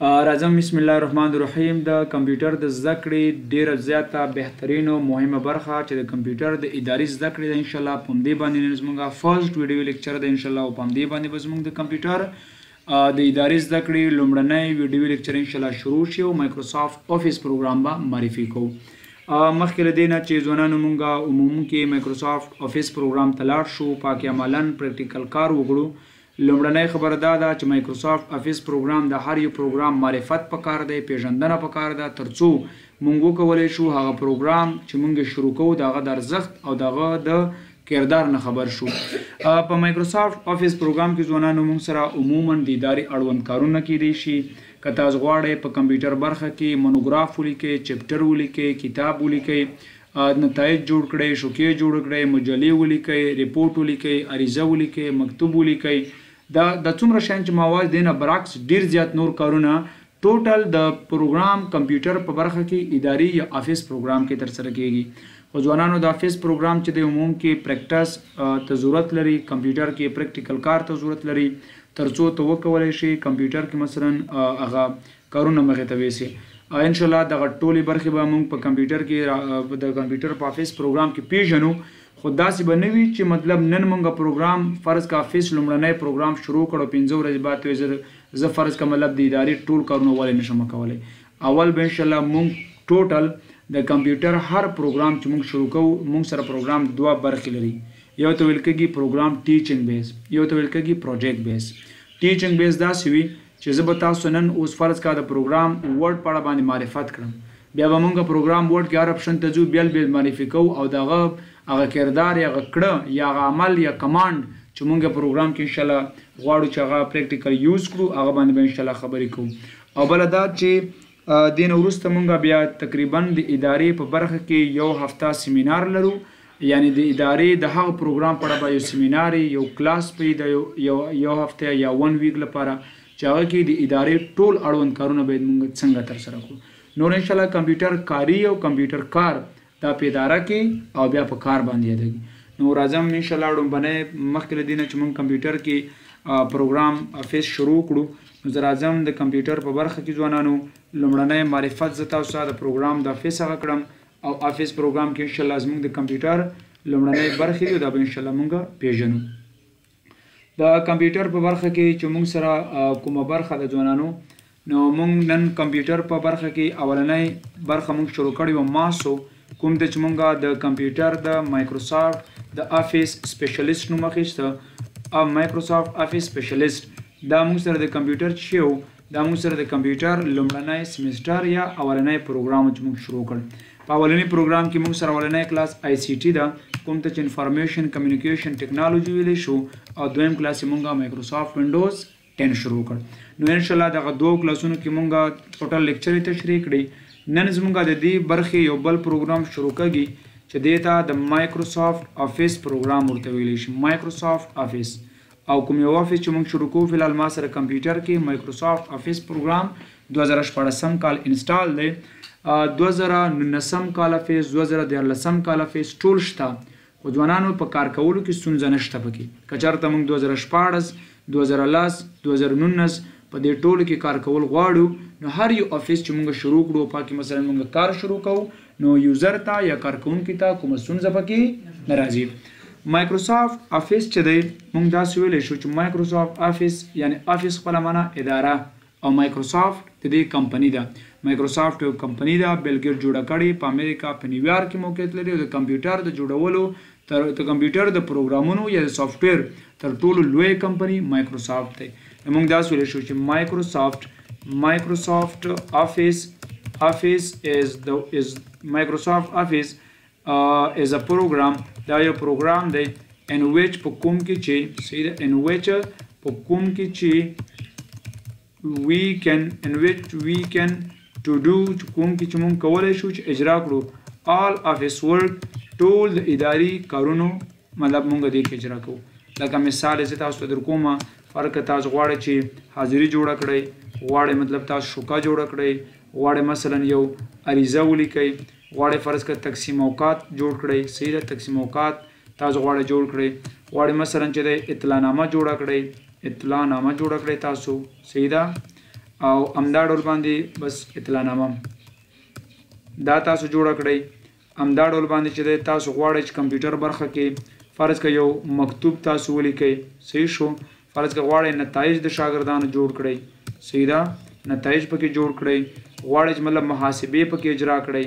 راځم بسم الله الرحمن الرحیم د کمپیوټر د زده کړې ډیره زیاته بهترین او مهمه برخه چې د کمپیوټر د اداري زده کړې ده ان شاء الله پم دې باندې نن زموږه فرست ویډیو لیکچر ده ان شاء الله او پم دې باندې به زموږ د کمپیوټر د ادارې زده کړې لومړنۍ ویډیو لیکچر ان شاء الله شروع شي او مایکروسافټ افیس پروګرام به معرفي کوو مخکې له دې نه چې ځوانانو مونږه عموم کې مایکروسافټ افیس پروګرام ته لاړ شو پاکې عملا پریکټیکل کار وکړو لومړنۍ خبره دا ده چې مایکروسافټ افیس پروګرام د هر یو پروګرام معرفت په کار دی، پېژندنه په کار ده تر څو مونږ وکولای شو هغه پروګرام چې مونږ یې شروع کوو د هغه د ارزښت او د هغه د کردار نه خبر شو. په مایکروسافټ افیس پروګرام کې ځوانانو مونږ سره عموماً د ادارې اړوند کارونه کېدای شي. که تاسو غواړئ په کمپیوټر برخه کې مونوګراف ولیکئ، چپټر ولیکئ، کتاب ولیکئ عاد نتایج جوړ کړئ، شوکیه جوړه کړئ، مجلې ولیکئ، رپوټ ولیکئ، عریضه ولیکئ، مکتوب ولیکئ، دا دا څومره شیان چې ما وایست دینه برعکس ډیر زیات نور کارونه ټوټل د پروګرام کمپیوټر په برخه کې اداري یا افیس پروګرام کې ترسره کیږي خو ځوانانو د افیس پروګرام چې دی عموم کې پریکټس ته ضرورت لري کمپیوټر کې پریکټیکل کار ته ضرورت لري ترڅو ته وکولای شي کمپیوټر کې مثلا هغه کارونه مخې ته وېسې او ان شاءالله دغه ټولې برخې به مونږ په کمپیوټر کې د کمپیوټر په افیس پروګرام کې پېژنو خو داسې به نه وي چې مطلب نن مونږ پروګرام فرض که افیس لومړنی پروګرام شروع کړ او پنځه ورځې بعد ته زه زه فرض که مطلب د ادارې ټول کارونه ولې نه شم کولی اول به ان شاءالله مونږ ټوټل د کمپیوټر هر پروګرام چې مونږ شروع کوو مونږ سره پروګرام دوه برخې لري یو ته ویل کېږي پروګرام ټیچنګ بیس یو ته ویل کېږي پروجیکټ بیس ټیچنګ بیس داسې وي چې زه به تاسو ته نن اوس فرض کړه د پروګرام ورډ په اړه باندې معرفت کړم بیا به مونږ پروګرام ورډ کې هر اپشن ته ځو بیل بیل معرفي کوو او د هغه هغه کردار یا هغه کړه یا هغه عمل یا کمانډ چې مونږ پروګرام کې انشاءالله غواړو چې هغه پریکټیکل یوز کړو هغه باندې به انشاءالله خبرې کوو او بله دا چې له دې نه وروسته موږ بیا تقریباً د ادارې په برخه کې یو هفته سیمینار لرو، یعنې د ادارې د هغه پروګرام په اړه به یو سیمینار وي، یو کلاس به وي د یو هفته یا ون ویک لپاره چې هغه کې د ادارې ټول اړوند کارونه باید موږ څنګه ترسره کړو. نور انشاءالله کمپیوټر کاري او کمپیوټر کار دا په اداره کې او بیا په کار باندې یادوي نو راځم ان شاء الله ړومبنه مخکې له دینه چې مونږ کمپیوټر کې پروګرام افیس شروع کړو نو زه راځم د کمپیوټر په برخه کې ځوانانو لومړنۍ معرفت زه تاسو سره د پروګرام د افیس هغه کړم او افیس پروګرام کې ان شاء الله زموږ د کمپیوټر لومړنۍ برخې دي دا به ان شاء الله مونږ پیژنو د کمپیوټر په برخه کې چې موږ سره کومه برخه د ځوانانو نو موږ نن کمپیوټر په برخه کې اولنۍ برخه موږ شروع کړې و ماسو کوم د چې موږ د کمپیوټر د مایکروسافت د افیس سپیشلیست نوم اخیسته او مایکروسافت افیس سپیشلیست دا موږ سره د کمپیوټر چې دا موږ سره د کمپیوټر لومړنی سیمسټر یا اولنی پروګرام و چې موږ شروع کړ. په اولني پروګرام کې موږ سره اولنی کلاس آی سي ټي ده کوم ته چې انفارمیشن کمیونیکیشن ټیکنالوجي ویلی شو او دویم کلاس یې موږ مایکروسافټ ونډوز 10 شروع کړ. نو ان شاء الله دغه دوو کلاسونو کې موږ ټوټل لیکچرې تشریح کړې. نن زموږ د دې برخې یو بل پروګرام شروع کږي چې دې ته د مایکروسافټ افیس پروګرام ورته ویلی شي مایکروسافټ افیس او کوم یو افیس چې موږ شروع کوو فی الحال ما سره کمپیوټر کې مایکروسافټ افیس پروګرام دوه زره شپاړسم کال انسټال دی دوه زره نولسم کال افیس دوه زره دیارلسم کال افیس ټول شته خو ځوانانو په کار کولو کې ستونزه نشته پکې که چېرته موږ دوه زره شپاړس دوه زره لس دوه زره نولس په دې ټولو کې کار کول غواړو نو هر یو افیس چې موږ شروع کړو پاکې مثلا موږ کار شروع کوو نو یوزر ته یا کارکونکي ته کومه ستونزه پکې نه راځي مایکروسافټ افیس چې دی موږ داسې ویلی شو چې مایکروسافټ افیس یعنی افیس خپله معنا اداره او مایکروسافټ د دې کمپنی ده مایکروسافټ یو کمپنی ده بیل ګیټ جوړه کړې په امریکا په نیویارک کې موقعیت لري او د کمپیوټر د جوړولو تر د کمپیوټر د پروګرامونو یا د سافټویر تر ټولو لوی کمپنی مایکروسافټ دی نو موږ دا سولې شو چې مایکروسافټ مایکروسافټ افیس افیس از د از مایکروسافټ افیس از ا پروګرام دا یو پروګرام دی ان ویچ په کوم کې چې سیده ان ویچ په کوم کې چې وي کېن انویچ وي کېن ټو ډو چې کوم کې چې مونږ کولای شو چې اجرا کړو آل آف اس ورک ټول د اداري کارونو مطلب مونږ دې کې اجرا کوو لکه مثال زه تاسو ته در کوم فرق تاسو غواړئ چې حاضري جوړه کړئ غواړئ مطلب تاسو شوکا جوړه کړئ غواړئ مثلا یو عریضه ولیکئ غواړئ فرض کړئ تقسیم اوقات جوړ کړئ صحیح ده تقسیم اوقات تاسو غواړی جوړ کړی غواړی مثلا چې د اطلاع نامه جوړه کړی اطلاع نامه جوړه کړی تاسو صحیح ده او امدا ډول باندې بس اطلاع نامه دا تاسو جوړه کړی امدا ډول باندې چې تاسو غواړی چې کمپیوټر برخه کې فرض کړئ یو مکتوب تاسو ولیکئ صحیح شو فرض که غواړی نتایج د شاګردانو جوړ کړئ صحیح ده نتایج پکې جوړ کړئ غواړی چې مطلب محاسبه پکې اجرا کړئ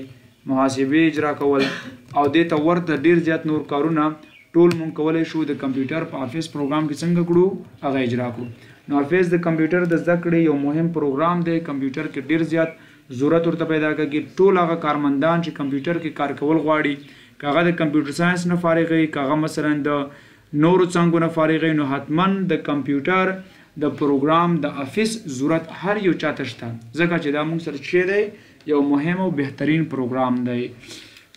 محاسبه اجرا کول او دې ته ورته ډیر زیات نور کارونه ټول مونږ کولای شو د کمپیوټر په افیس پروګرام کې څنګه کړو هغه اجرا کړو نو افیس د کمپیوټر د زده کړې یو مهم پروګرام دی کمپیوټر کې ډیر زیات ضرورت ورته پیدا کړي ټول هغه کارمندان چې کمپیوټر کې کار کول غواړي کاغه د کمپیوټر ساينس نه فارغ وي کاغه مثلا د نورو څانګو نه فارغی نو حتما د کمپیوټر د پروګرام د افیس ضرورت هر یو چاته شته ځکه چه دا مونږ سره چه دی یو مهم او بهترین پروګرام دی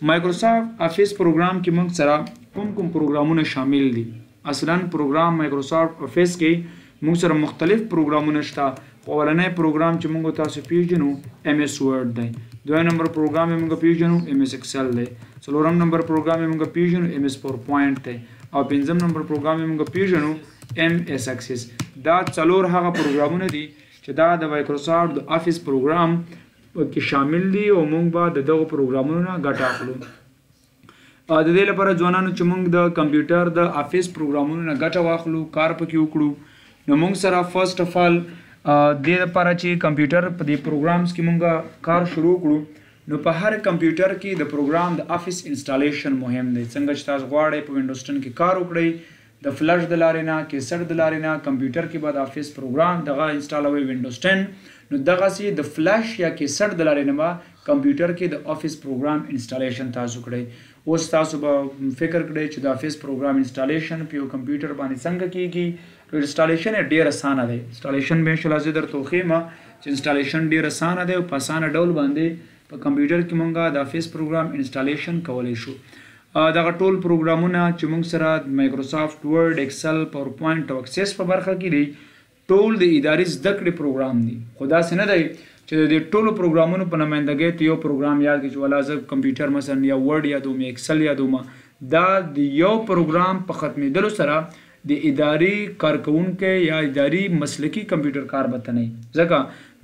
مایکروسافت افیس پروګرام کی مونږ سره کوم کوم پروګرامونه شامل دی اصلا پروګرام مایکروسافت افیس کی موږ سره مختلف پروګرامونه شته خو اولنی پروګرام چې موږ تاسو پیژنو ایم ایس ورډ دی دویم نمبر پروګرام یې موږ پیژنو ایم ایس ایکسل دی څلورم نمبر پروګرام یې موږ پیژنو ایم ایس پاور پوینټ دی او پنځم نمبر پروګرام یې موږ پیژنو ایم ایس اکسس دا څلور هغه پروګرامونه دي چې دا د مایکروسافټ د افیس پروګرام کې شامل دي او موږ به د دغو پروګرامونو نه ګټه اخلو او د دې لپاره ځوانانو چې موږ د کمپیوټر د افیس پروګرامونو نه ګټه واخلو کار پکې وکړو نو موږ سره فرست اف ال د دې لپاره چې کمپیوټر په دې پروګرامز کې موږ کار شروع کړو نو په هر کمپیوټر کې د پروګرام د افیس انسټالیشن مهم دی څنګه چې تاسو غواړئ په وینډوز 10 کې کار وکړئ د فلش د لارې نه، کیسټ د لارې نه، کمپیوټر کې به د افیس پروګرام دغه انسټالوئ وینډوز ټېن نو دغسې د فلش یا کیسټ د لارې نه به کمپیوټر کې د افیس پروګرام انسټالیشن تاسو کړئ. اوس تاسو به فکر کړئ چې د افیس پروګرام انسټالیشن په یو کمپیوټر باندې څنګه کیږي؟ نو انسټالیشن یې ډېر اسانه دی. انسټالیشن به انشاءالله زه درته وښیم چې انسټالیشن ډېر اسانه دی او په اسانه ډول باندې په کمپیوټر کې مونږ د افیس پروګرام انسټالیشن کولی شو. دغه ټول پروګرامونه چې مونږ سره د مایکروسافټ ورډ، ایکسل، پاور پواینټ او اکسیس په برخه کې دي ټول د اداري زده کړې پروګرام دي خو داسې نه دی چې د دې ټولو پروګرامونو په نمایندګۍ ته یو پروګرام یاد کړې چې ولا زه کمپیوټر مثلا یا ورډ یادوم یا ایکسل یادوم دا د یو پروګرام په ختمیدلو سره د اداري کارکوونکی یا اداري مسلکي کمپیوټر کار به ته نه یې، ځکه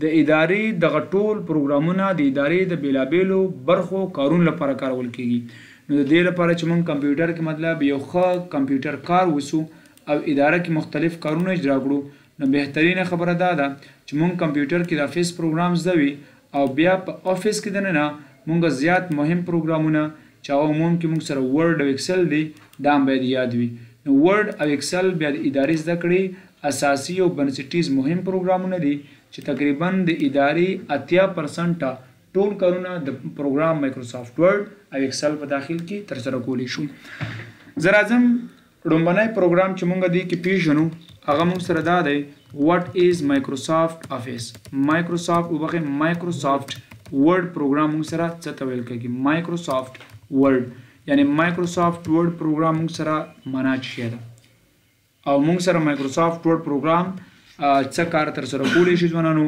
د ادارې دغه ټول پروګرامونه د ادارې د بېلابېلو برخو کارونو لپاره کارول کېږي، نو د دې لپاره چې موږ کمپیوټر کې مطلب یو ښه کمپیوټر کار وسو او اداره کې مختلف کارونه اجرا کړو، نو بهترینه خبره دا ده چې موږ کمپیوټر کې د افیس پروګرام زده وي او بیا په افیس کې دننه موږ زیات مهم پروګرامونه چا او موم کې موږ سره ورډ او اکسل دی دا هم باید یاد وی نو ورډ او اکسل بیا د اداری زده کړی اساسی او بنسټیز مهم پروګرامونه دی چې تقریبا د اداری اتیا پرسنټه ټول کارونه د پروګرام مایکروسافټ ورډ او اکسل په داخل کې تر سره کولی شو زه راځم ړومبنی پروګرام چې مونږ دې کې پيژنو هغه مونږ سره دا دی What is Microsoft Office Microsoft وبخې Microsoft Word پروګرام مونږ سره څه ته ویل کېږي Microsoft Word یعنی Microsoft Word پروګرام مونږ سره معنا څه شی ده او مونږ سره Microsoft Word پروګرام څه کار تر سره کولی شي ځوانانو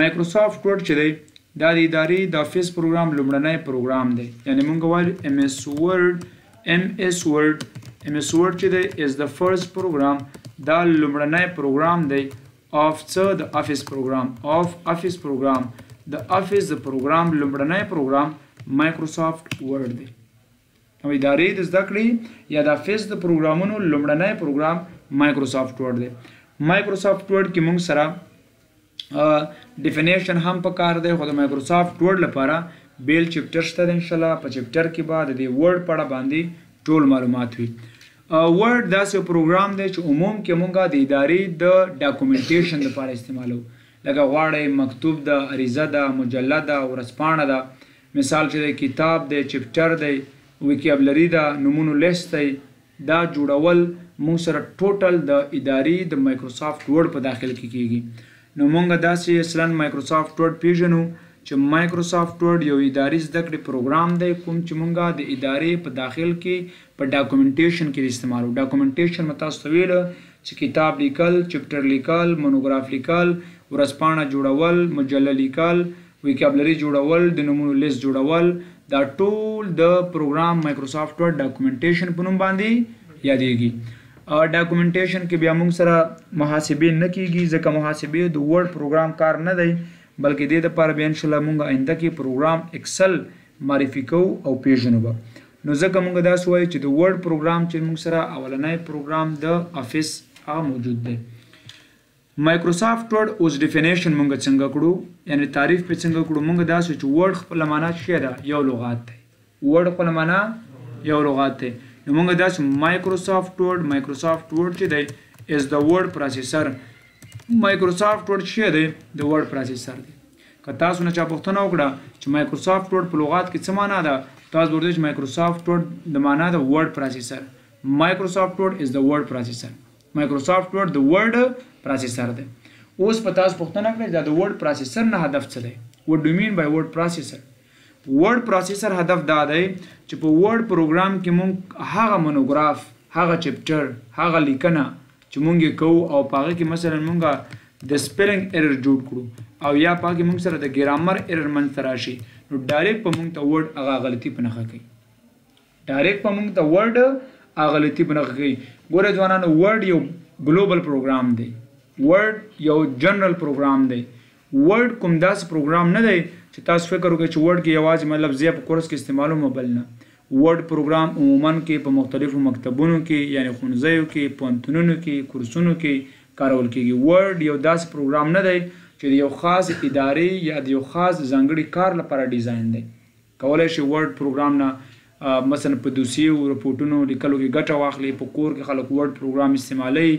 مایکروسافټ ورډ چې دی دا د ادارې د افیس پروګرام لومړنی پروګرام دی یعنی مونږ وایو ایم ایس ورډ ایم ایس ورډ ایم ایس ورډ چې دی از د فرست پروګرام دا لومړنی پروګرام دی اف څه د افیس پروګرام اف افیس پروګرام د افیس د پروګرام لومړنی پروګرام مایکروسافټ ورډ دی او ادارې د زده کړې یا د افیس د پروګرامونو لومړنی پروګرام مایکروسافټ ورډ دی مایکروسافټ ورډ کې موږ سره ډیفینیشن هم په کار دی خو د مایکروسافټ ورډ لپاره بیل چپټر شته ان شاء الله په چپټر کې به د دې ورډ په اړه باندې ټول معلومات وي ورډ داسې پروګرام دی چې عموم کې مونږه د ادارې د ډاکومنټیشن لپاره استعمالو لکه غواړی مکتوب ده عریضه ده مجله ده ورځپاڼه ده مثال چې دی، کتاب دی، چپټر دی، ویکیابلري ده، نومونو لیست دی، دا جوړول مونږ سره ټوټل د اداري د مایکروسافټ ورډ په داخل کې کیږي. نو مونږ داسې اصلاً مایکروسافټ ورډ پیژنو چې مایکروسافټ ورډ یو اداري زده کړې پروګرام دی کوم چې مونږ د ادارې په داخل کې په ډاکومنټیشن کې استعمالوو. ډاکومنټیشن مو تاسو ته ویل چې کتاب لیکل، چپټر لیکل، مونوګراف لیکل، ورځپاڼه جوړول، مجله لیکل، ویکابلري جوړول، د نومونو لیست جوړول، دا ټول د پروګرام مایکروسافټ ورډ ډاکومنټیشن په نوم باندې یادیږي. ډاکومنټیشن کې بیا موږ سره محاسبې نه کیږي ځکه محاسبې د ورډ پروګرام کار نه دی بلکې دې لپاره بیا انشاالله موږ آینده کې پروګرام ایکسل معرفي کوو او پیژنو به نو ځکه موږ داسې وایو چې د ورډ پروګرام چې موږ سره اولنی پروګرام د افیس هغه موجود دی. مایکروسافټ ورډ اوس ډیفینیشن مونږ څنګه کړو یعنی تعریف پرې څنګه کړو مونږ داسې چې ورډ خپله معنا څه شی ده یو لغات دی ورډ خپله معنا یو لغات دی نو مونږ داسې مایکروسافټ ورډ مایکروسافټ ورډ چې دی از د ورډ پروسیسر مایکروسافټ ورډ چې دی د ورډ پروسیسر دی که تاسو نه چا پوښتنه وکړه چې مایکروسافټ ورډ په لغات کې څه معنا ده تاسو ورته چې مایکروسافټ ورډ د معنا د ورډ پروسیسر مایکروسافټ ورډ از د ورډ پروسیسر مایکروسافټ ورډ د ورډ پراسیسر دی. اوس به تاسو پوښتنه کړئ چې دا د ورډ پراسیسر نه هدف څه دی؟ What do you mean by word processor؟ ورډ پراسیسر هدف دا دی چې په ورډ پروګرام کې موږ هغه مونوګراف، هغه چپټر، هغه لیکنه چې موږ یې کوو او په هغه کې مثلاً موږ د سپیلنګ ایرر جوړ کړو او یا په هغه کې موږ سره د ګرامر ایرر منځ ته راشي نو ډایرکټ په موږ ته ورډ هغه غلطي په نښه کوي. ډايريک په مونږ ته ورډ اغلي تيب نه غږي ګوره ځوانانو ورډ يو ګلوبل پروګرام دی ورډ يو جنرال پروګرام دی ورډ کوم داسې پروګرام نه دی چې تاسو فکر وکړئ چې ورډ کې یوازې مطلب زه په کورس کې استعمالوم بل نه ورډ پروګرام عموما کې په مختلفو مکتبونو کې یعنی ښوونځیو کې پوهنتونونو کې کورسونو کې کارول کېږي ورډ یو داسې پروګرام نه دی چې د یو خاص ادارې یا د یو خاص ځانګړي کار لپاره ډیزاین دی کولای شې ورډ پروګرام نه مثلا په دوسیو، رپوټونو، لیکلو کې ګټه واخلې، په کور کې خلک ورډ پروګرام استعمالوي،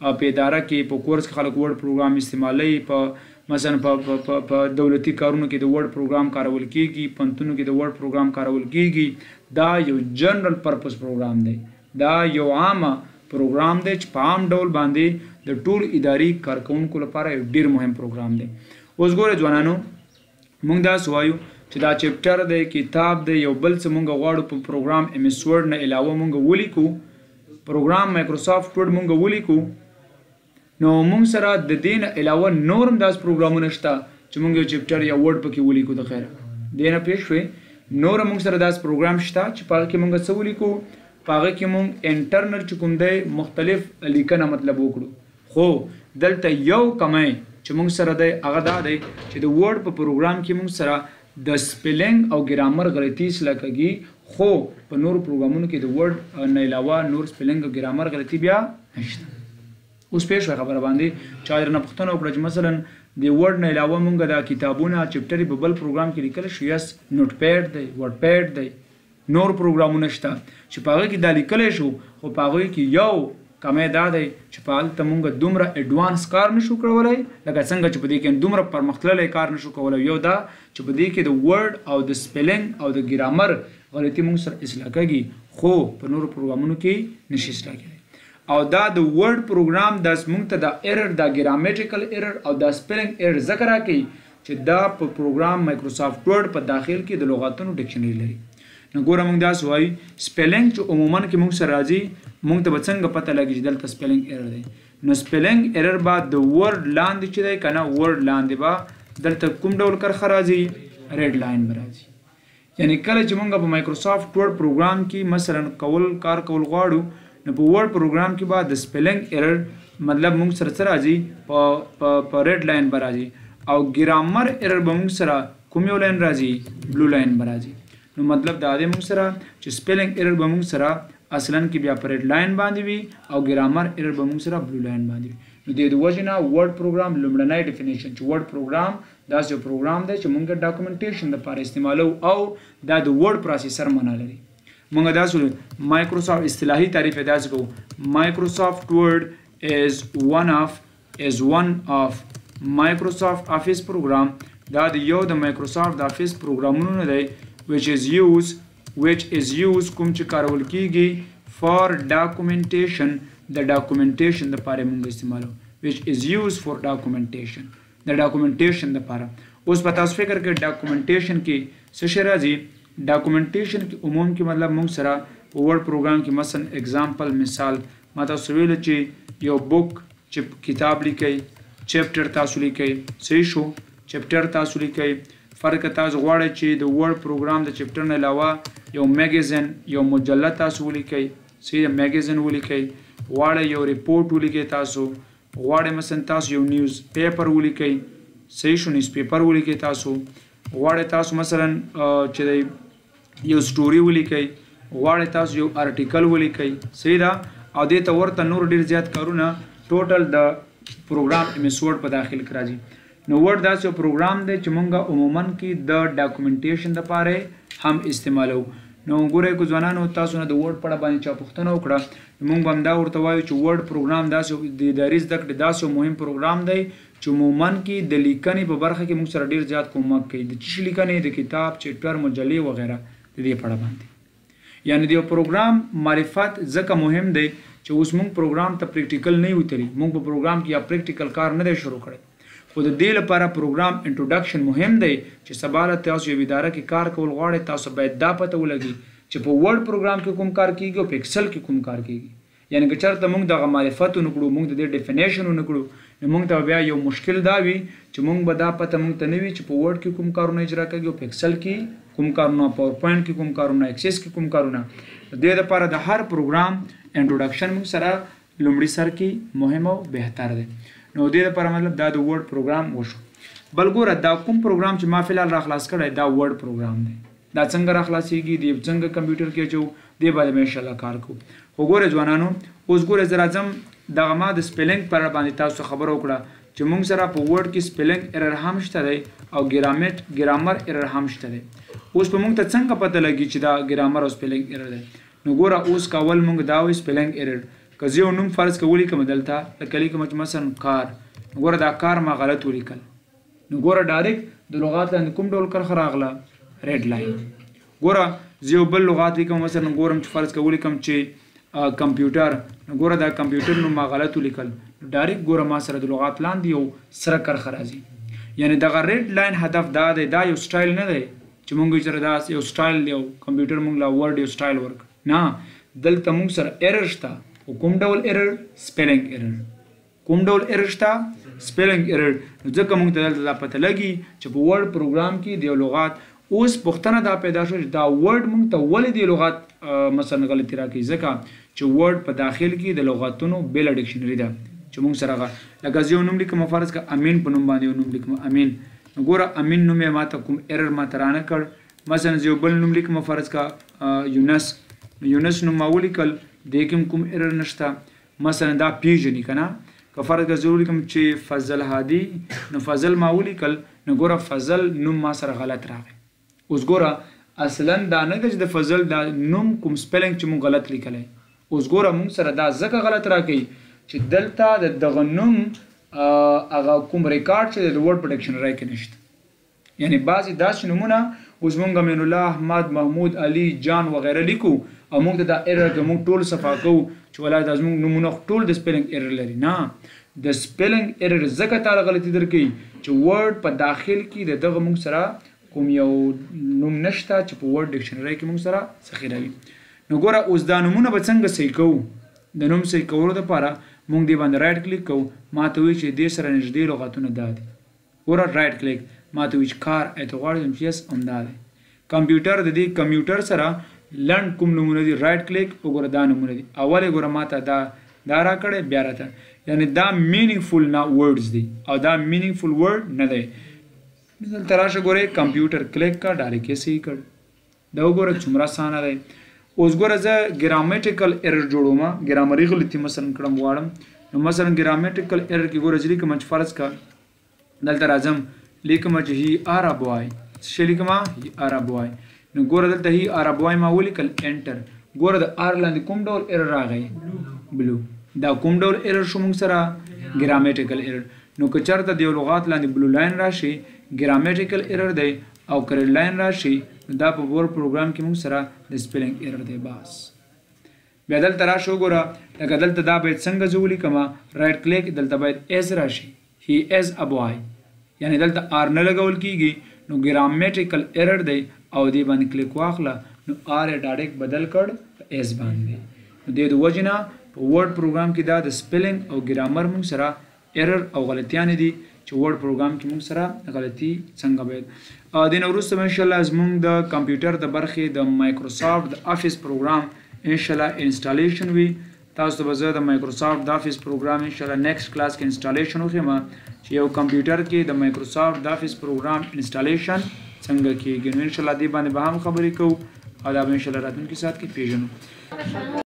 په اداره کې، په کورس کې خلک ورډ پروګرام استعمالوي، په مثلا په په په دولتي کارونو کې د ورډ پروګرام کارول کېږي، پوهنتونو کې د ورډ پروګرام کارول کېږي، دا یو جنرل پرپز پروګرام دی، دا یو عامه پروګرام دی چې په عام ډول باندې د ټول اداري کارکوونکو لپاره یو ډېر مهم پروګرام دی. اوس ګورئ ځوانانو! مونږ داسې وایو چې دا چپټر دی کتاب دی یو بل څه مونږ غواړو په پروګرام ایم ایس ورډ نه علاوه مونږ ولیکو پروګرام مایکروسافټ ورډ مونږ ولیکو نو مونږ سره د دین علاوه نورم داس پروګرامونه شته چې مونږ یو چپټر یا ورډ پکې ولیکو د خیره دینه پیښ شوي نور مونږ سره داس پروګرام شته چې پاغه کې مونږ څه ولیکو پاغه کې مونږ انټرنل چې کوم دی مختلف لیکنه مطلب وکړو خو دلته یو کمی چې موږ سره دی هغه دا دی چې د ورډ په پروګرام کې موږ سره د سپیلنګ او ګرامر غلطي اصلاح کږي خو په نورو پروګرامونو کې د ورډ نه علاوه نور سپیلنګ او ګرامر غلطي بیا نشته اوس پوه شوې خبره باندې چا درنه پوښتنه وکړه چې مثلا د ورډ نه علاوه مونږ دا کتابونه چپټرې په بل پروګرام کې لیکل شو یس نوټ پیډ دی ورډ پیډ دی نور پروګرامونه شته چې په هغه کې دا لیکلی شو خو په هغوی کې یو کمی دا دی چې په هلته مونږ دومره اډوانس کار نه شو کړولی لکه څنګه چې په دې کې دومره پرمختللی کار نه شو کولی او یو دا چې په دې کې د ورډ او د سپیلنګ او د ګرامر غلطي مونږ سره اصلاح کږي خو په نورو پروګرامونو کې نه شي اصلاح کیدای او دا د ورډ پروګرام دا مونږ ته دا ایرر دا ګرامټیکل ایرر او دا سپیلنګ ایرر ځکه راکوي چې دا په پروګرام مایکروسافټ ورډ په داخل کې د لغاتونو ډکشنري لري نو ګوره موږ داسې وایو سپیلنګ چې عموما کې موږ سره راځي موږ ته به څنګه پته لګي چې دلته سپیلنګ ایرر دی نو سپیلنګ ایرر به د ورډ لاندې چې دی کنه ورډ لاندې به دلته کوم ډول کرخه راځي ریډ لاین به راځي یعنې کله چې مونږ په مایکروسافټ ورډ پروګرام کې مثلا کول کار کول غواړو نو په ورډ پروګرام کې به د سپیلنګ ایرر مطلب مونږ سره څه راځي په په په ریډ لاین به راځي او ګرامر ایرر به مونږ سره کوم یو لاین راځي بلو لاین به راځي نو مطلب دا دی مونږ سره چې سپیلنګ ایرر به مونږ سره اصلا کې بیا په ریډ لاین باندې وي او ګرامر ایرر به مونږ سره بلو لاین باندې وي نو د دې وجه نه ورډ پروګرام لومړنی ډیفینیشن چې ورډ پروګرام داسې یو پروګرام دی چې مونږ ډاکومنټیشن لپاره استعمالو او دا د ورډ پروسیسر معنا لري مونږ داسې مایکروسافټ اصطلاحي تعریف داسې کو مایکروسافټ ورډ از ون اف از ون اف مایکروسافټ افیس پروګرام دا د یو د مایکروسافټ د افیس پروګرامونو نه دی which is use which is use کوم چې کارول کیږي for documentation د documentation لپاره مونږ استعمالو which is used for documentation د ډاکومنټیشن لپاره اوس په تاسو فکر کې ډاکومنټیشن کې څه شی راځي ډاکومنټیشن کې عموم کې مطلب موږ سره په ورډ پروګرام کې مثلا اگزامپل مثال ما تاسو ویل چې یو بوک چې کتاب لیکي چپټر تاسو لیکي صحیح شو چپټر تاسو لیکي فرق تاسو غواړئ چې د ورډ پروګرام د چپټر نه علاوه یو میګزین یو مجله تاسو ولیکئ صحیح میګزین ولیکئ غواړئ یو رپورټ ولیکئ تاسو غواړی مثلا تاسو یو نیوز پیپر ولیکی صحیح شو نیوز پیپر ولیکی تاسو غواړی تاسو مثلا چې دی یو سټوری ولیکی غواړی تاسو یو ارټیکل ولیکی صحیح ده او دې ته ورته نور ډیر زیات کارونه ټوټل د پروګرام امیسورډ په داخل کې راځي نو ورډ داسې یو پروګرام دی چې مونږ عموما کې د ډاکومنټیشن لپاره هم استعمالو نو ګورئ کو ځوانانو تاسو نه د ورډ پړه باندې چا پوښتنه وکړه مونږ به همدا ورته وایو چې ورډ پروګرام داسې د اداري زده کړې داسې مهم پروګرام دی چې عموما کې د لیکنې په برخه کې مونږ سره ډیر زیات کومک کوي د چی لیکنې د کتاب چیپټر مجلې وغیره د دې پړه باندې یعنې د یو پروګرام معرفت ځکه مهم دی چې اوس موږ پروګرام ته پریکټیکل نه یو تللي، موږ په پروګرام کې یا پریکټیکل کار نه دی شروع کړی، خو د دې لپاره پروګرام انټروډکشن مهم دی چې سبا له تاسو یو اداره کې کار کول غواړی تاسو باید دا پته ولګي چې په ورډ پروګرام کې کوم کار کیږي او په ایکسل کې کوم کار کیږي یعنې که چېرته موږ دغه معرفت ونه کړو، موږ د دې ډیفینېشن ونه کړو، نو موږ ته به بیا یو مشکل دا وي چې موږ به دا پته موږ ته نه وي چې په ورډ کې کوم کارونه اجرا کېږي او په اکسل کې کوم کارونه، پاور پوینټ کې کوم کارونه، اکسس کې کوم کارونه. د دې لپاره د هر پروګرام انټروډکشن موږ سره لومړي سر کې مهم او بهتر دی. نو د دې لپاره مطلب دا د ورډ پروګرام وشو. بل ګوره دا کوم پروګرام چې ما فی الحال راخلاص کړی دا ورډ پروګرام دی. دا څنګه را خلاصیږی دی څنګه کمپیوټر کی اچو دی باندی به انشاءالله کار کو خو ګوره ځوانانو اوس ګوره زه راځم دغه ما د سپیلنګ پر اړه باندی تاسو ته خبره وکړه چی مونږ سره په ورډ کی سپیلنګ ایرر هم شته دی او ګرامټ ګرامر ایرر هم شته دی اوس په مونږ ته څنګه پته لګی چی دا ګرامر او سپیلنګ ایرر دی نو ګوره اوس که اول مونږ دا وی سپیلنګ ایرر که زه یو نوم فرض که ولیکم دلته لکه لیکم چی مثلا کار نو ګوره دا کار ما غلط ولیکل نو ګوره ډاریک د لغات لاندې کوم ډول کرخه راغله ریډ لاین ګوره زه یو بل لغات لیکم مثلا ګورم چې فرض کولی کوم چې کمپیوټر نو ګوره دا کمپیوټر نو ما غلط لیکل ډایرک ګوره ما سره د لغات لاندې یو سره کرخه راځي یعنی دغه ریډ لاین هدف دا دی دا یو سټایل نه دی چې مونږ سره دا یو سټایل دی او کمپیوټر مونږ لا ورډ یو سټایل ورک نه دلته مونږ سره ایرر شته او کوم ډول ایرر سپیلینګ ایرر کوم ډول ایرر شته؟ سپیلنګ ایرر نو ځکه موږ ته دلته دا پته لګي چې په ورډ پروګرام کې د یو لغات اوس پوښتنه دا پیدا شوه چې دا ورډ موږ ته ولې د لغات مثلا غلطي راکوي ځکه چې ورډ په داخل کې د لغاتونو بیل ډکشنري ده چې موږ سره غا لکه زه یو نوم لیکم فرض که امین په نوم باندې یو نوم لیکم امین نو ګوره امین نوم یې ماته کوم ایرر ماته رانه کړ مثلا زه یو بل نوم لیکم فرض که یونس یونس نوم ما ولیکل دې کوم کوم ایرر نشته مثلا دا پیژنی کنه که فرض کړه زه ولیکم چې فضل هادي نو فضل ما ولیکل نو ګوره فضل نوم ما سره غلط راغی اوس ګوره اصلا دا نه ده چې د فضل دا نوم کوم سپیلنګ چې مونږ غلط لیکلی اوس ګوره مونږ سره دا ځکه غلط راکوي چې دلته د دغه نوم هغه کوم ریکارډ چې د ورډ په ډکشنري کې نشته یعنې بعضې داسې نومونه اوس مونږ امین الله، احمد، محمود، علي، جان وغیره لیکو او مونږ ته دا ایرر که مونږ ټول صفا کوو چې ولایه دا زمونږ نومونه خو ټول د سپیلنګ ایرر لري نه د سپیلنګ ایرر ځکه تاله غلطي درکوي چې ورډ په داخل کې د دغه مونږ سره کوم یو نوم نشته چې په ورډ ډکشنري کې مونږ سره ذخیره وي نو ګوره اوس دا نومونه به څنګه صحیح کوو د نوم صحیح کولو لپاره مونږ دې باندې رایټ کلیک کوو ما ته وایي چې دې سره نږدې لغاتونه دا دي وروره رایټ کلیک ماته وی چی کار ایته غواړی ام سی اس همدا دی کمپیوټر د دی کمیوټر سره لنډ کوم نمونه دی رایټ کلیک وګوره دا نمونه دی اول یی ګوره ماته دا دا راکړی بیا راته یعنی دا مینینګ فول نه ورډز دی او دا مینینګ فول ورډ نه دی دلته راشه ګوره کمپیوټر کلیک کا ډایرک یی صحیح کړ دا وګوره څومره اسانه دی اوس ګوره زه ګرامټیکل ایرر جوړوم ګرامري غلطي مثلا کړم غواړم نو مثلا ګرامټیکل ایرر کې ګوره ځلې کوم چې فرض کا دلته راځم لیکم چې هی ار اب وای څه لیکم هی ار اب وای نو ګوره دلته هی ار اب وای ما ولیکل انټر ګوره د ار لاندې کوم ډول ایرر راغی بلو دا کوم ډول ایرر شو موږ سره ګرامټیکل ایرر نو که چرته د یو لغات لاندې بلو لاین راشي ګرامټیکل ایرر دی او که ریډ لاین راشی نو دا په ورډ پروګرام کی موږ سره د سپیلنګ ایرر دی بس بیا دلته راشه وګوره لکه دلته دا باید څنګه زه ولیکم رایټ کلیک دلته باید ایز راشی هی ایز ا بوای یعنی دلته آر نه لګول کیږي نو ګرامټیکل ایرر دی او دی باندې کلیک واخله نو آر یې ډایرک بدل کړ په ایز باندې نو د وجنه په ورډ پروګرام کې دا د سپیلنګ او ګرامر موږ سره ایرر او غلطیانې دي چې ورډ پروګرام کې موږ سره غلطي څنګه باید د نه وروسته ان شاء الله زموږ د کمپیوټر د برخې د مایکروسافټ د افیس پروګرام ان شاء الله انسټالیشن وي تاسو ته به زه د مایکروسافټ د افیس پروګرام ان شاء الله نیکسټ کلاس کې انسټالیشن وخم چې یو کمپیوټر کې د مایکروسافټ د افیس پروګرام انسټالیشن څنګه کیږي نو ان شاء الله دې باندې به هم خبرې کوو او دا به ان شاء الله راتلونکي ساعت کې پیژنو